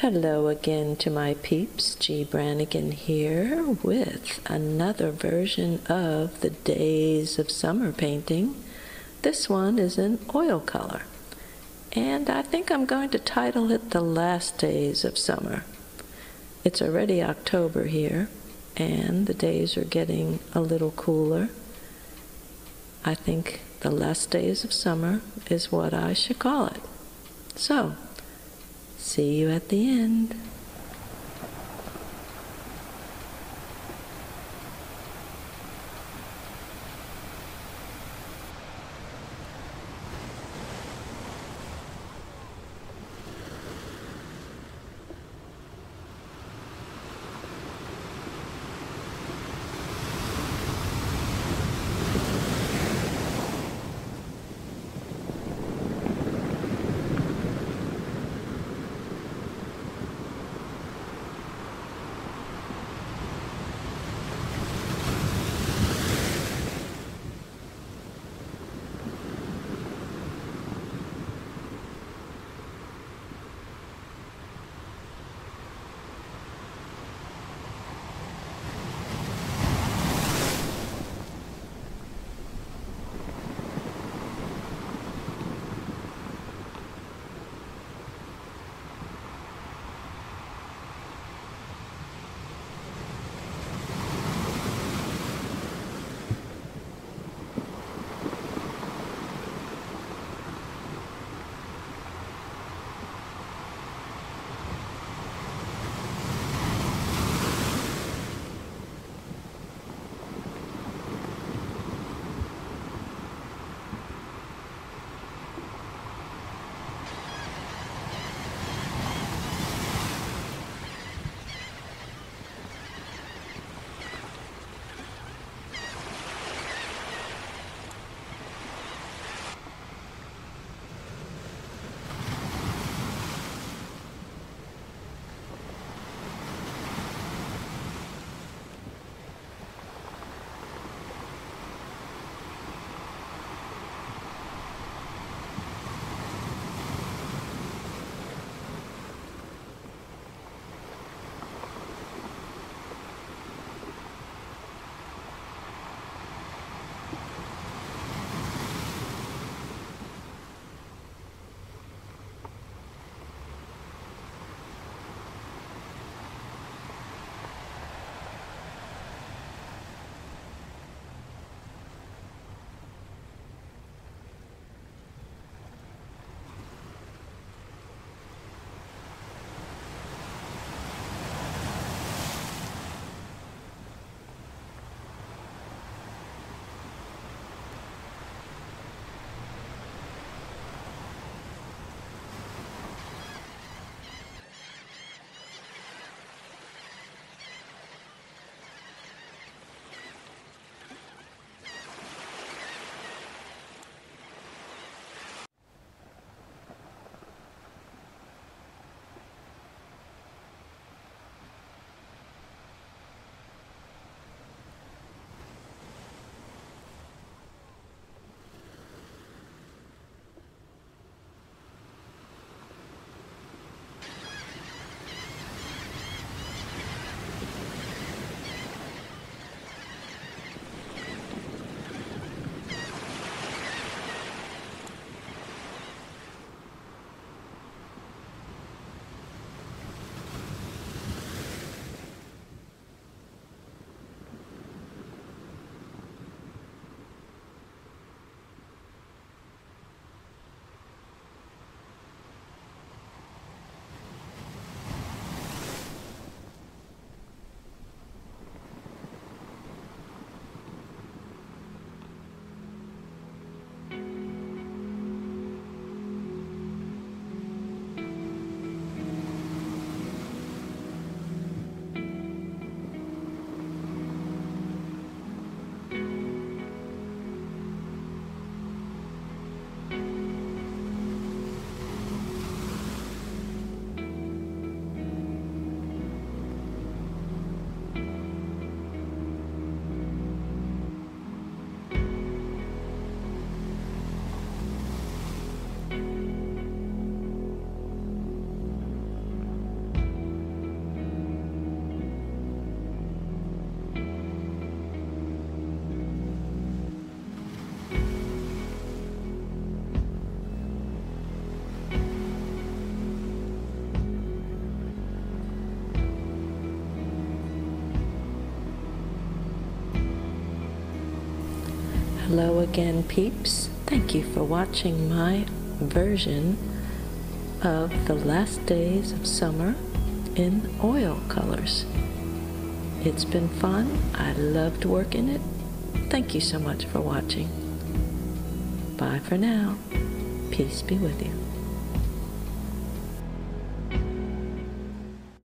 Hello again to my peeps. G. Brannigan here with another version of the Days of Summer painting. This one is in oil color. And I think I'm going to title it The Last Days of Summer. It's already October here, and the days are getting a little cooler. I think the last days of summer is what I should call it. So, see you at the end. Hello again peeps, thank you for watching my version of the last days of summer in oil colors. It's been fun. I loved working it. Thank you so much for watching. Bye for now. Peace be with you.